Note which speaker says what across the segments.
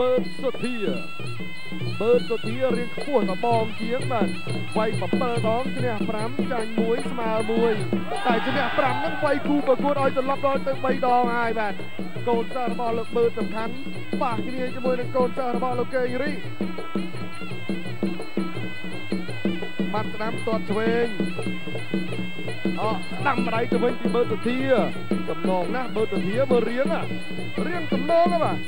Speaker 1: បឺតសុធាបឺតសុធារៀងខ្ពស់កបងជាងបាទវាយ7ដងឈ្នះ5ចាញ់1ស្មើ1តែឈ្នះ5ហ្នឹងវាយគូប្រកួតឲ្យត្រឡប់ដល់ទៅ3ដងហើយបាទកូនសិស្សរបស់លោកបឺតសំខាន់ប៉ះគ្នាជាមួយនឹងកូនសិស្សរបស់លោកកេងរីបាត់ស្ដាំទាត់ឆ្វេងអស្ដាំម្ដាយទៅវិញពីបឺតសុធាកំណងណាស់បឺតសុធាមើលរៀងរៀងកំណងបាទ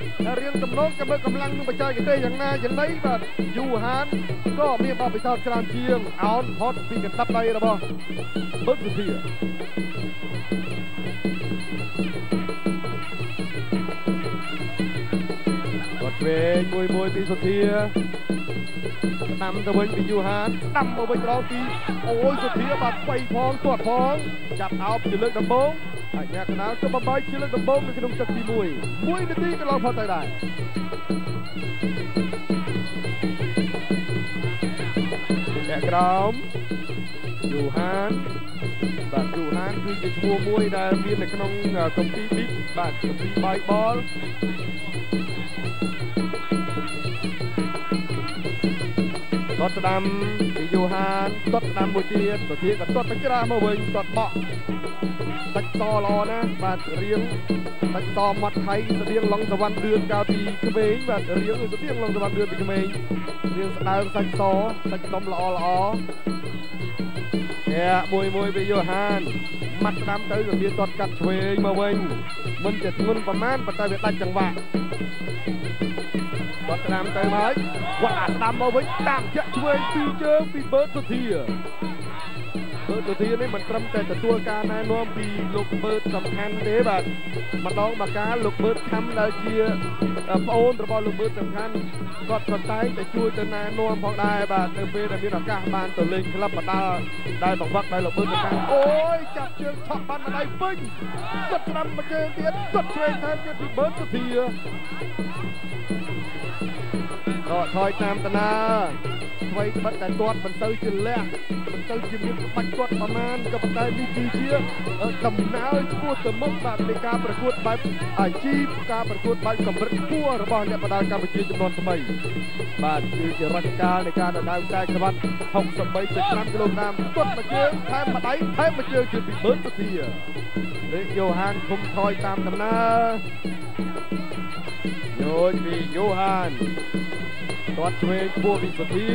Speaker 1: តែ រៀងកំណងកម្រិតកម្លាំងនឹងបច្ចេកទេសយ៉ាងណាយ៉ាងណីបាទយូហានក៏មានបទពិសោធន៍ច្រើនជាងអោនផុតពីកណ្ដាប់ដៃរបស់បឺតសុធាគាត់ឆ្វេងមួយមួយពីសុធាដាំទៅវិញពីយូហានដាំមកវិញម្ដងពីអូយសុធាបាទបៃផងទាត់ផងចាប់អោបជាលើកដំបូង អញ្ញាកណ្ដាលទៅបំបីជាលើកដំបូងនៅក្នុងទឹកទី1 1នាទីកន្លងផុតទៅដែរអ្នកក្រោមយូហានបាទយូហានគឺជាឈ្មោះមួយដែលមាននៅក្នុងកម្ពីប៊ីបាទកម្ពីបាយបលទាត់ស្ដាំពីយូហានទាត់ស្ដាំមួយទៀតសុធាក៏ទាត់ទៅច្រាស់មកវិញទាត់បក់ សាច់សល្អណាស់បាទរៀងសាច់សមាត់ថៃស្តៀងឡុងសវណ្ណឌឿនកាលពីក្មេងបាទរៀងស្តៀងឡុងសវណ្ណឌឿនពីក្មេងរៀងស្ដើងសាច់សសាច់ដុំល្អល្អយ៉ាមួយមួយពីយូហានម៉ាត់ស្ដាំទៅក៏មានទាត់កាត់ឆ្វេងមកវិញមិនជាធ្ងន់ប្រមាណប៉ុន្តែវាដាច់ចង្វាក់គាត់ស្ដាំទៅមកគាត់អាស្ដាំមកវិញតាមជាក់ឆ្វេងពីជើងពីបឺតសុធា បឺតសុធានេះមិនត្រឹមតែទទួលការណែនាំពីលោកបឺតសំខាន់ទេបាទម្ដងមកកាលលោកបឺតខំដែលជាប្អូនរបស់លោកបឺតសំខាន់គាត់ក៏តែងតែជួយទៅណែនាំផងដែរបាទនៅពេលដែលមានឱកាសបានទៅលេងក្លឹបបដាល់ដែលបង្វឹកដោយលោកបឺតសំខាន់អូយចាប់ជើងឆក់បានម្ដាយពេញគាត់ត្រាំមួយជើងទៀតគាត់ឆ្វេងថែមទៀតពីបឺតសុធា ក៏ថយតាមតាណាអ្វីត្បិតតែគាត់មិនទៅជាលះមិនទៅជាមានក្បាច់គាត់ប្រមាណក៏ប៉ុន្តែនេះគឺជាដំណើរឆ្ពោះទៅមុខបាទនៃការប្រកួតបែបអាជីពការប្រកួតបែបកម្រិតខ្ពស់របស់អ្នកបដាកម្ពុជាចំនួនថ្មីបាទគឺជារជ្ជកាលនៃការដណ្ដើមខ្សែក្បាត់63.5គីឡូក្រាមទាត់មួយជើងថែមម្ដាយថែមមួយជើងជាពីបឺនសុធាលេខយូហានគុំថយតាមដំណើរ យោជពីយូហានទាត់ឆ្វេងគួរពីសុធា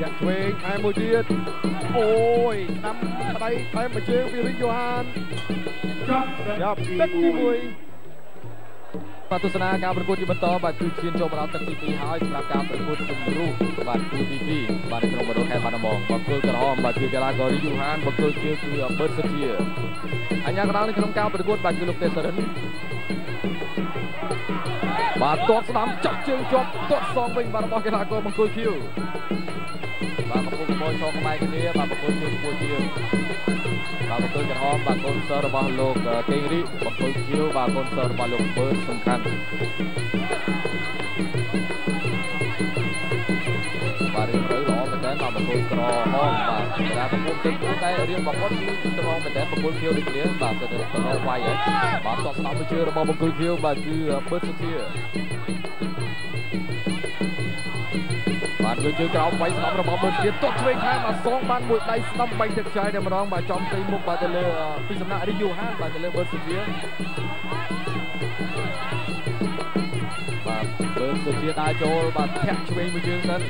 Speaker 1: យ៉ាក់ឆ្វេងថែមមួយទៀតអូយតាមប្តីថែមមួយជើងពីរីយ៉ូហានចប់ចប់ទឹកទី1
Speaker 2: បាទទស្សនាការប្រកួតជាបន្តបាទគឺឈានចូលមកដល់ទឹកទី2ហើយសម្រាប់ការប្រកួតជំរុះបាទគឺទី2បាទនៅក្នុងបរិបទខេត្តបាត់ដំបងបង្គោលក្រហមបាទគឺកីឡាកររីយូហានបង្គោលជើងគឺបឺតសុធាអញ្ញាកណ្ដាលនៅក្នុងការប្រកួតបាទគឺលោកទេសរិន បាទទាត់ស្ដាំចាក់ជើងជាប់ទាត់សងវិញបាទរបស់កីឡាករបង្គោលខៀវបាទកំពុងមកឈរក្បែរគ្នាបាទបង្គោលជើងគួរជាងបាទបង្គោលក្រហមបាទកូនសិស្សរបស់លោកកេងរីបង្គោលខៀវបាទកូនសិស្សរបស់លោកបឺតសំខាន់ ទបង្គោលក្រហមបាទកីឡាប្រកួតទាំងតែរៀងបំផុតគឺត្រង់មែនតើបង្គោលខៀវដូចគ្នាបាទទៅទៅទៅវាយហើយបាទតបស្ដាប់មួយជើងរបស់បង្គោលខៀវបាទគឺបឺតសុធាបាទយកជើងក្រោមវាយស្ដាំរបស់បឺតទៀតទាត់ឆ្វេងខាងបាទសងបានមួយដៃស្ដាំបាញ់ទឹកចាយតែម្ដងបាទចំទៅមុខបាទទៅលើពីសំណាក់រីយូហានបាទទៅលើបឺតសុធាបាទបឺតសុធាដើរចូលបាទធាក់ឆ្វេងមួយជើងសិន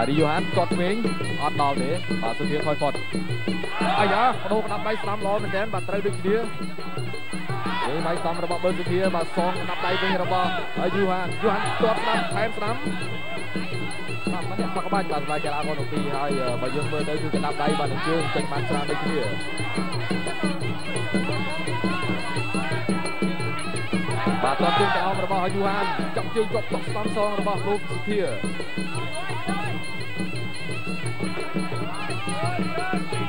Speaker 2: បាទរីយូហានទាត់វិញអត់ដល់ទេបាទសុធាថយផុតអាយ៉ាបដូរក្តាប់ដៃស្ដាំល្អមែនទែនបាទត្រូវដូចគ្នានេះវាយសំរបស់បឺសុធាបាទសងក្តាប់ដៃវិញរបស់យូហានយូហានទាត់ស្ដាំថែមស្ដាំបាទមិនអ្នកបកបាច់បាទស្លាយកីឡាករនោះពីហើយបើយើងមើលទៅគឺក្តាប់ដៃបាទនឹងជើងចេញបានច្រើនដូចគ្នាបាទទាត់ជើងក្រោមរបស់យូហានចាប់ជើងជាប់តុកស្ដាំសងរបស់លោកសុធា Oh, my God.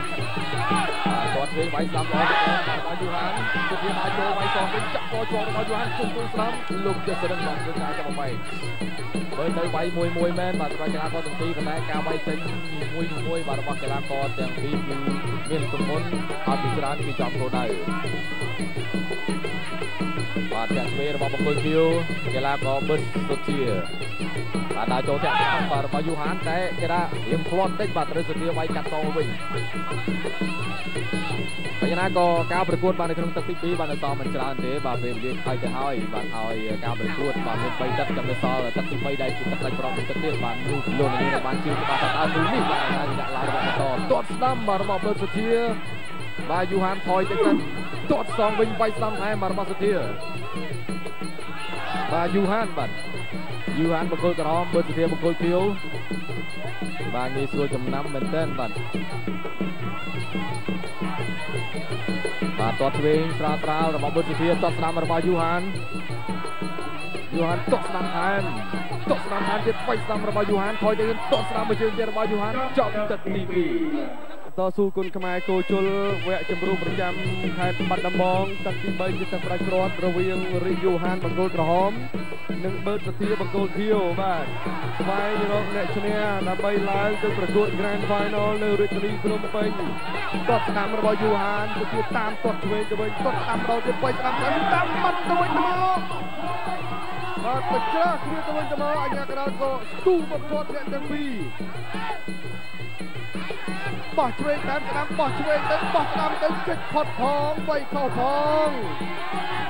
Speaker 2: វេងវាយស្លាប់ល្អរបស់យូហានទៅពីមកចូលវាយសងវិញចាក់កជាប់របស់យូហានជុំទូស្រាំលោកជាសរិនបានធ្វើការចាប់បែកបើទៅវាយមួយមួយមែនបាទរបស់កីឡាករទាំងពីរប៉ុន្តែការវាយចេញមួយមួយបាទរបស់កីឡាករទាំងពីរគឺមានទម្ងន់អត់ពីច្រើនគឺចំគោលដៅបាទចាក់ស្វេរបស់បង្គោលគៀវកីឡាករប៊ិតសុធាបាទដើរចូលធាក់ខាងបាទរបស់យូហានតែគេថារៀងផ្្លាត់តិចបាទត្រូវសុធាវាយកាត់តវិញ បញ្ញាណាក៏ការប្រកួតបាននៅក្នុងទឹកទី2បាននៅសល់មិនច្រើនទេបាទពេលវេលាខ្លីទៅហើយបាទហើយការប្រកួតបាទមាន3ទឹកចាំនៅសល់ទឹកទី3ដែលជាទឹកដាច់ប្រំទឹកទៀតបាទនោះលោកនាងបានជឿច្បាស់ថាតើនោះនេះបាទអាចដាក់ឡើងរបស់បន្តទាត់ស្ដាំបាទរបស់ប៊ិតសុធាបាទយូហានថយតិចទៅទាត់សងវិញវាយស្ដាំថែមបាទរបស់សុធាបាទយូហានបាទយូហានបង្គោលក្រហមប៊ិតសុធាបង្គោលខៀវបាទងាយស្រួលចំណាំមែនទែនបាទបា ទទាត់ឆ្វេងស្រាលស្រាលរបស់បុត្រសុធាទាត់ស្ដាំរបស់យូហានយូហានទាត់ស្ដាំថែមទាត់ស្ដាំថែមទៀតបិចស្ដាំរបស់យូហានថយទៅទាត់ស្ដាំមួយជើងទៀតរបស់យូហានចប់ទឹកទី2
Speaker 1: ត ស៊ូគុណខ្មែរគោជលវគ្គជំរុំប្រចាំខេត្តបាត់ដំបងទឹកទី3ជាទឹកប្រាច់គ្រាត់រវាងរីយូហានបង្គោលក្រហម និងបឺតសធាបង្គោលខៀវបាទស្វែងរកអ្នកឈ្នះដើម្បីឡើងទៅប្រកួត Grand Final នៅរាជធានីភ្នំពេញទាត់ស្ដាំរបស់យូហានទៅទៀតតាមទាត់ឆ្វេងទៅវិញទាត់ស្ដាំដល់ទៀតបីស្ដាំទៅតាមបាត់ទៅវិញទៅមកបាទបច្ចាគ្នាទៅវិញទៅមកអញ្ញាកណ្ដាលក៏ស្ទូបំផុតអ្នកទាំងពីរ បោះឆ្វេងតាមស្ដាំបោះឆ្វេងទៅបោះស្ដាំទៅជិតផុតផងបីខុសផង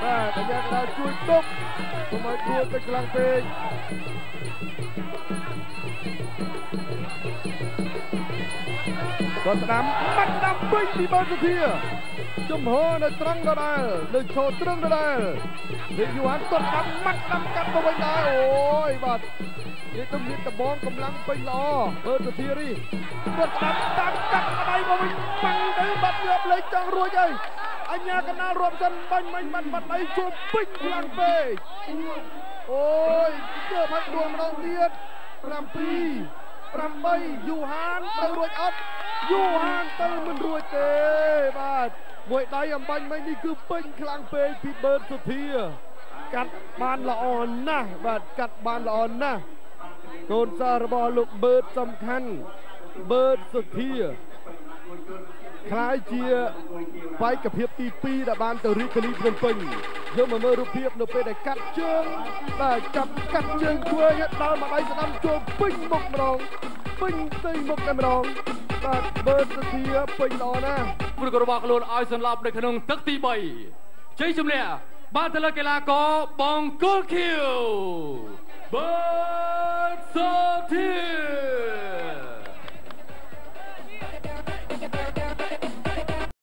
Speaker 1: បាទអញ្ញាកណ្ដាលជួយទប់កុំឲ្យគួរទៅខ្លាំងពេក គាត់ស្ដាំបាត់ស្ដាំពេញពីបនសុធាជំហរនៅត្រង់ដដែលនៅឈរត្រង់ដដែលវិយូហានគាត់ស្ដាំបាត់ស្ដាំកាត់ទៅវិញដែរអូយបាទនេះទំនៀមដបងកម្លាំងពេញល្អបើសុធារីគាត់ស្ដាំតាមកាត់ដៃមកវិញបាំងទៅបាត់យកលេខចង់រួចហើយអញ្ញាកណារួមសិនបាញ់បាញ់បាត់បាត់ដៃជួបពេញខ្លាំងពេកអូយយកផាច់ដួលម្ដងទៀត7 8យូហានទៅរួចអត់យូហានទៅមិនរួចទេបាទមួយដៃអំបញ្ញមិញនេះគឺពេញខ្លាំងពេកពីបឺតសុធាកាត់បានល្អណាស់បាទកាត់បានល្អណាស់កូនសិស្សរបស់លោកបឺតសំខាន់បឺតសុធាខ្លាយជា បេក្ខភាពទី2ដែលបានទៅរាជធានីភ្នំពេញយកមកមើលរូបភាពនៅពេលដែលកាត់ជើងបាទចាប់កាត់ជើងធ្វើឲ្យដល់មកដៃស្ដាំចូលពេញមុខម្ដងពេញផ្ទៃមុខតែម្ដងបាទបើសធាពេញល្អណាស់
Speaker 2: ព្រឹករបស់ខ្លួនឲ្យសន្លប់នៅក្នុងទឹកទី3ជ័យជំនះបានទៅលើកីឡាករបង្គោលខៀវបើសធា